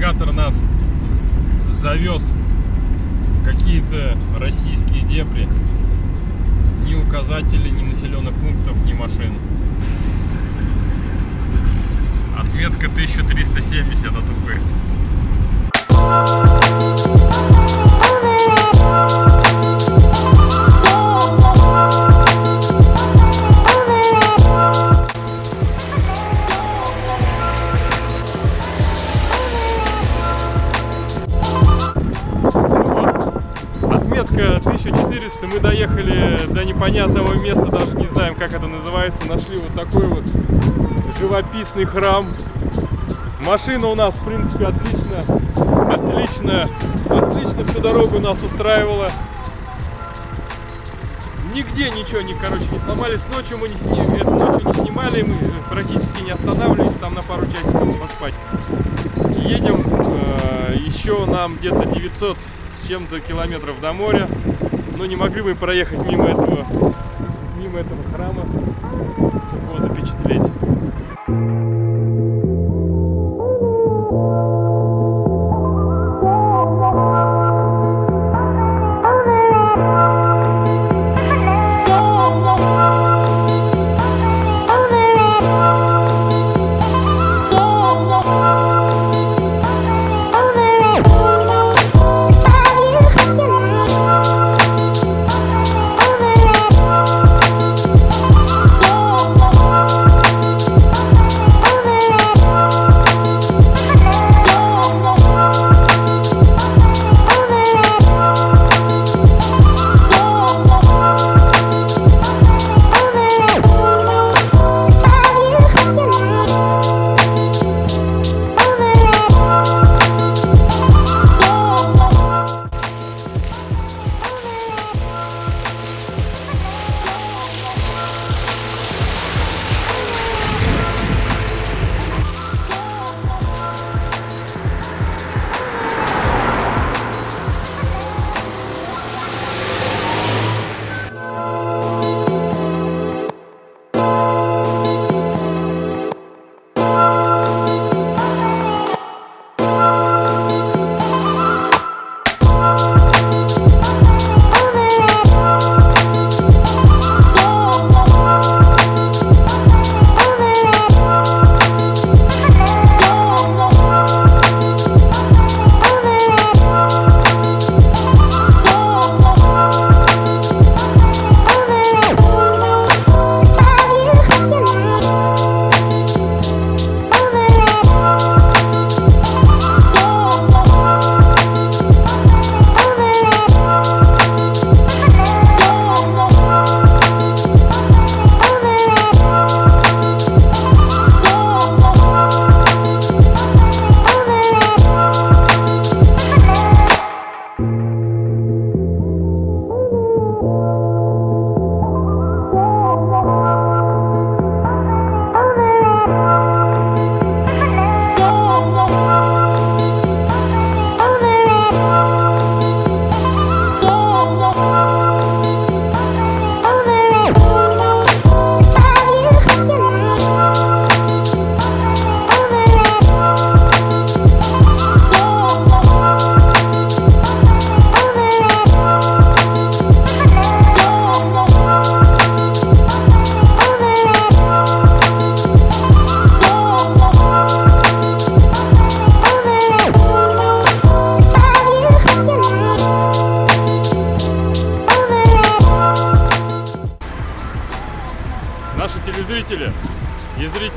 навигатор нас завез в какие-то российские дебри. Ни указателей, ни населенных пунктов, ни машин. Отметка 1370 от Уфы. Отметка 1400, мы доехали до непонятного места, даже не знаем, как это называется. Нашли вот такой вот живописный храм. Машина у нас, в принципе, отлично, отлично, отлично всю дорогу нас устраивала. Нигде ничего, не, короче, не сломались. Ночью мы не, сни... эту ночью не снимали, мы практически не останавливались, там на пару часиков поспать. Едем, э, еще нам где-то 900 с чем-то километров до моря. Но не могли мы проехать мимо этого, мимо этого храма, его запечатлеть.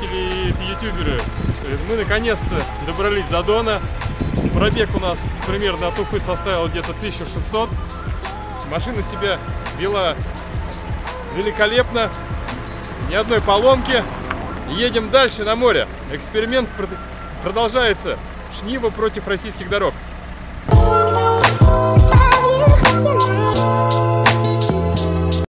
Зрители, и ютуберы, э, мы наконец-то добрались до Дона. Пробег у нас примерно от Уфы составил где-то 1600. Машина себя вела великолепно, ни одной поломки. Едем дальше на море. Эксперимент продолжается. Шнива против российских дорог. Love you,